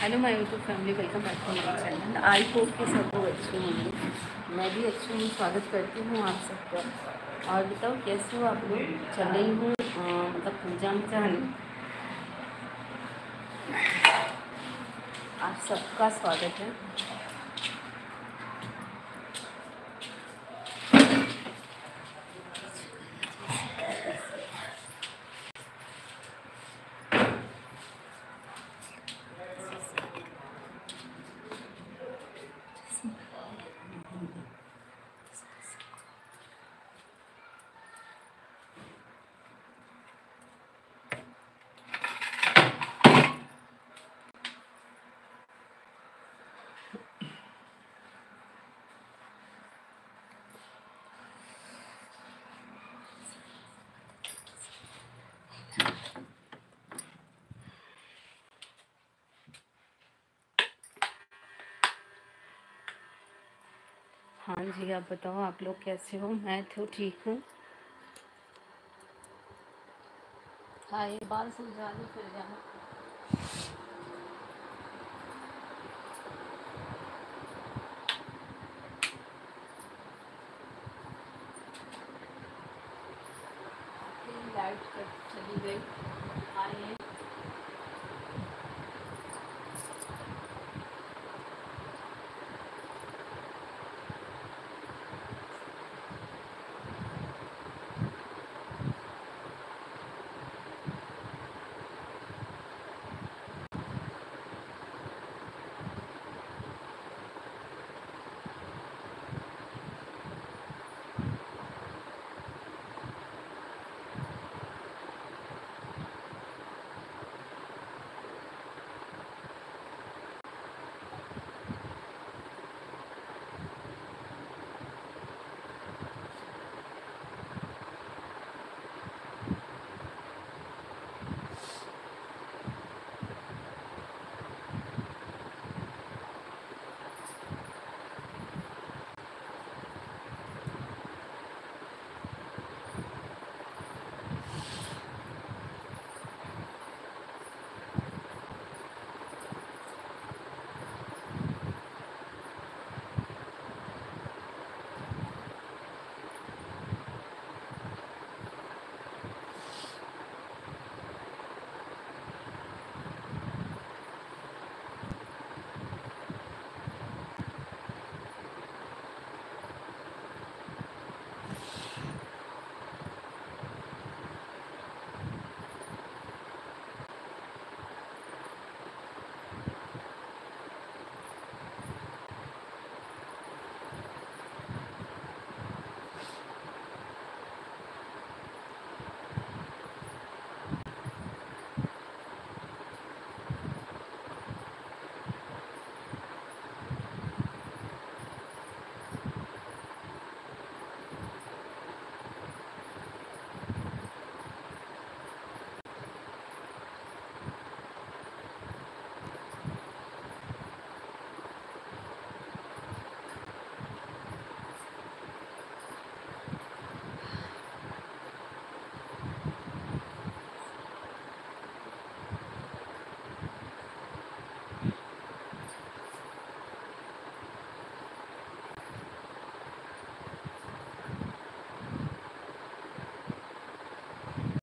Hello my YouTube family welcome back to my channel I hope के सब लोग अच्छे होंगे। मैं भी अच्छी हूँ, स्वागत करती हूँ आप सबका। और बताओ, कैसे हो आप लोग? चल रही हूँ मतलब पूजा में चाहिए आप सबका स्वागत है। हाँ जी, आप बताओ, आप लोग कैसे हो? मैं तो ठीक हूँ। हाँ ये बाल सुलझा लो फिर जाना। लाइट कट चली गई।